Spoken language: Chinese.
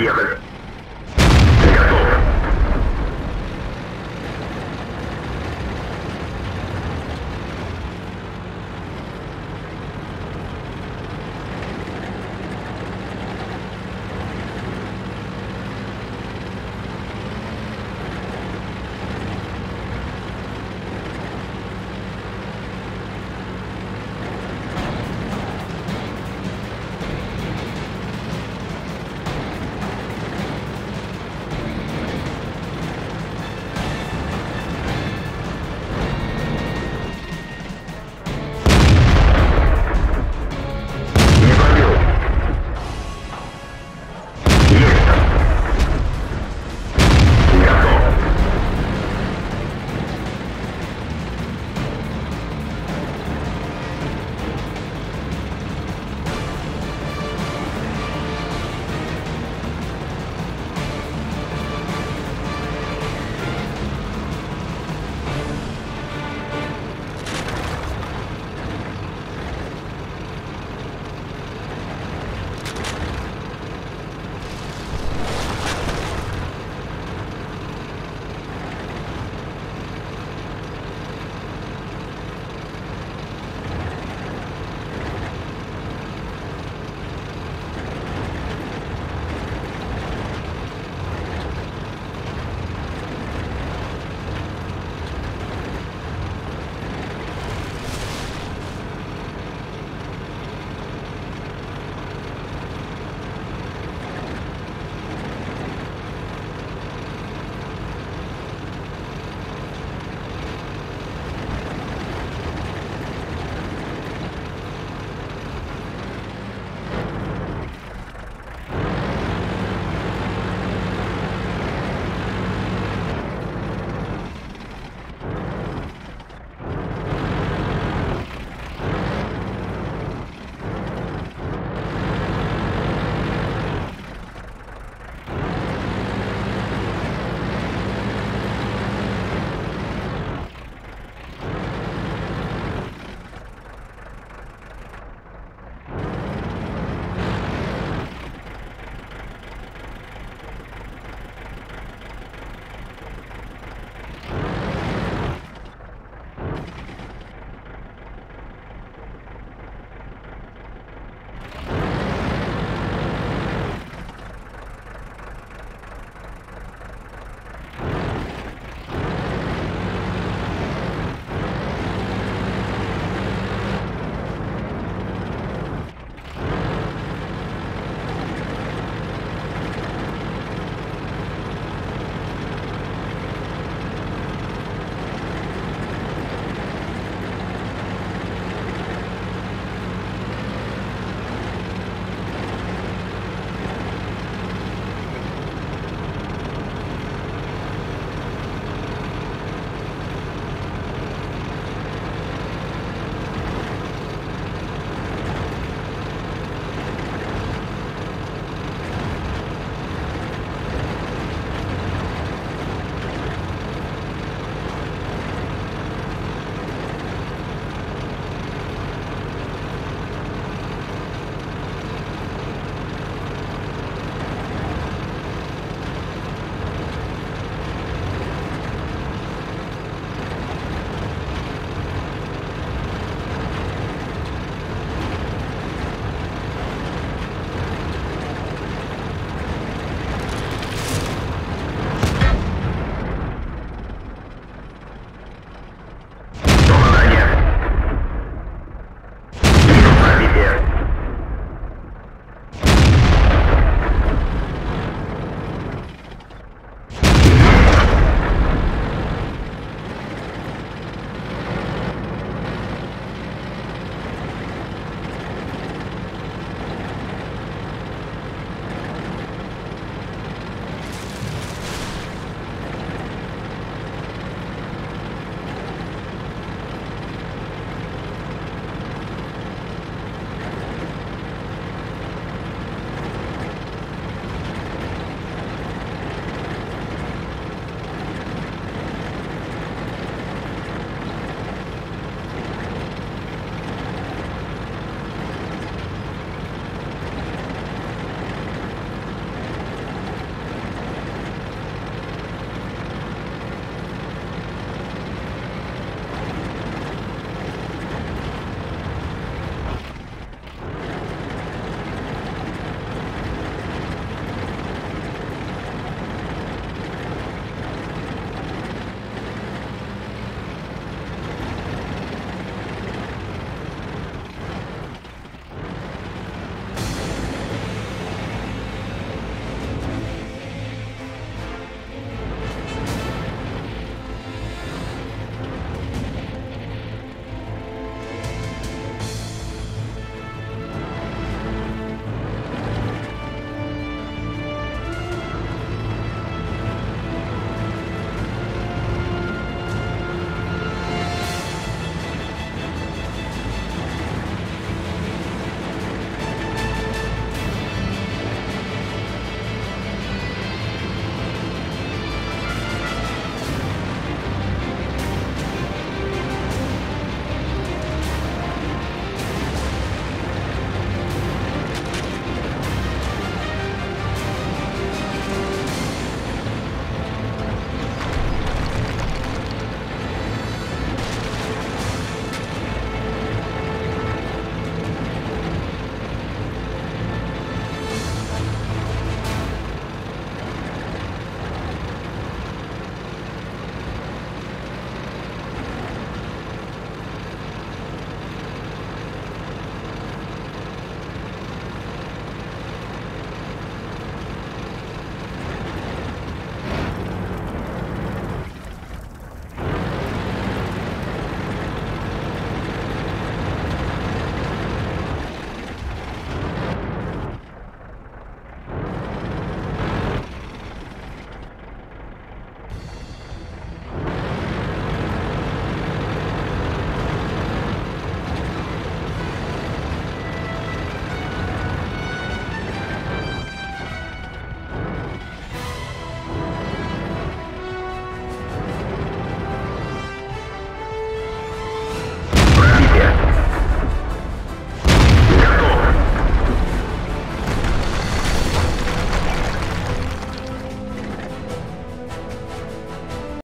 也很